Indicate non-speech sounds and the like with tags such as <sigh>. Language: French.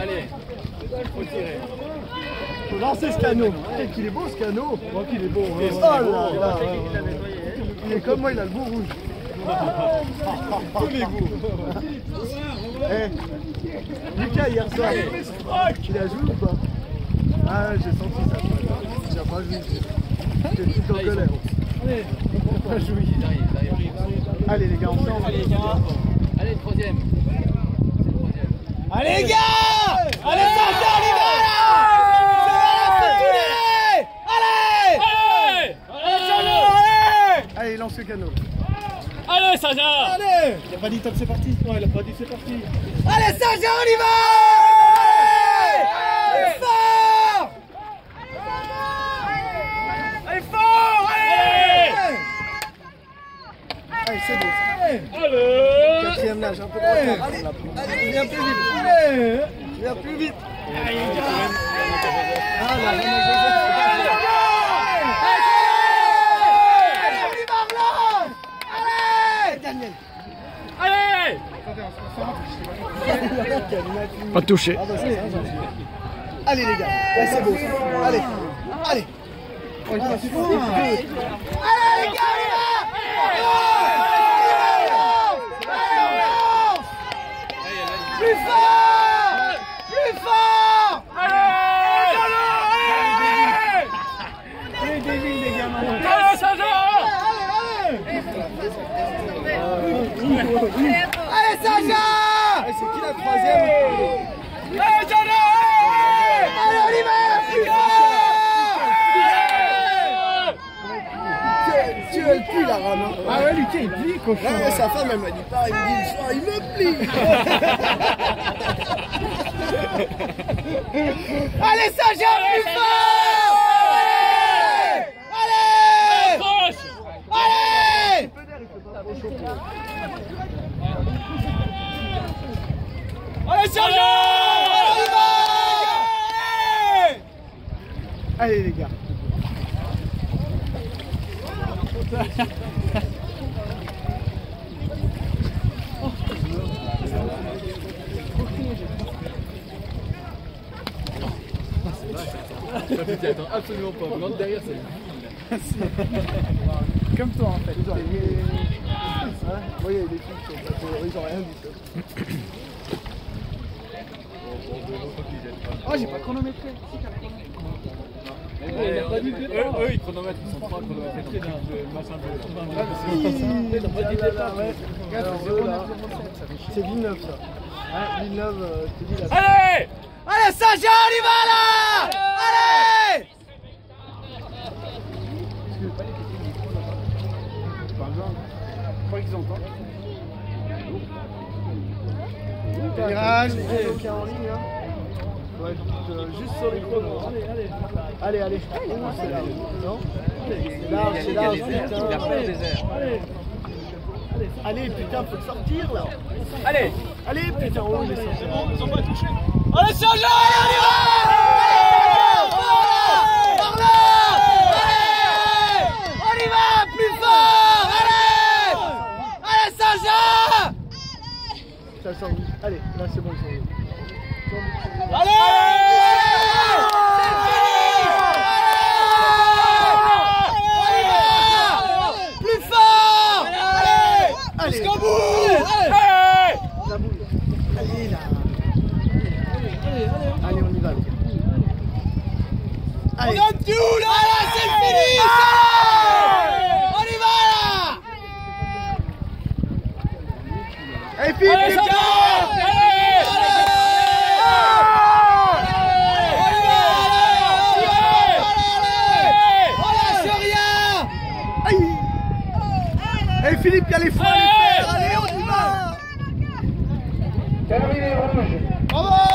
Allez, faut tirer. Faut lancer ce canot. Peut-être qu'il est beau ce canot. Moi qu'il est beau. hein. Oh là là. Il est comme moi, il a le beau rouge. Tenez-vous. Eh, Lucas hier soir, il a joué ou pas? Ah j'ai senti ça. Il a pas joué. J'étais tout en colère. Allez, Pas joué. Allez les gars, ensemble. Allez, les gars. Allez, le troisième. Allez les gars Allez Sacha, on y va là Allez Allez Allez, lance le canot. Allez, Saja Allez Il a pas dit top, c'est parti. Ouais, il a pas dit c'est parti. Allez Sacha, on y va Allez fort Allez fort Allez Allez, c'est beau. Allez Quatrième nage, un peu de retard. Allez, allez, viens plus vite. Viens plus vite. Ah là, là, Allez Pas touché. Allez les gars, là c'est beau. Allez, allez. Oh, il passe fort. Plus fort Plus fort Les débiles les gamins. Allez, Saja Allez Sacha c'est qui la troisième Allez Sacha Allez on y va Plus fort Tu elle pue la rame. hein. Ah ouais, Lucas il plie cochon. Ouais, mais sa femme elle m'a dit pareil, il me dit soir, il me plie. <laughs> Allez Sacha plus fort Allez Accroche Allez Allez va Allez Allez les gars. Ça attends absolument pas. Derrière, c'est <laughs> Comme toi en fait. Ils ont Ouais, il y a des filles qui sont pas ils ont rien dit. Oh, j'ai pas chronométré. Eux, eux, ils chronomètrent, ils sont pas chronométrés dans le machin de. Ils ont pas dit départ. Regarde, c'est 0,9, C'est Villeneuve ça. Hein, Villeneuve, euh, je te dis là. Allez Allez Sacha on y va là Allez Virage, qui est en ligne. Hein. Ouais, euh, juste sur les chronos. Allez, allez. Allez, allez. C'est large. Non C'est large, c'est large, putain. Il a peur des airs. Allez. Allez, putain, faut sortir là. Allez Allez, putain, oh, est sorti. Ils ont pas touché Allez Sacha on y va Allez Par là Allez On y va Plus fort Allez Allez Sacha Ça sent. Allez, là c'est bon, ils sont. Allez C'est fini Allez Plus fort Allez Allez. Jusqu'au bout Allez La boule. Allez, là. Allez, on y va. les gars. On Allez. gagne tout là Allez, c'est fini Allez On y va là Allez, Philippe, Allez, les Saja gars. Allez Allez, Philippe, il y a les freins. Allez, on y va. Bravo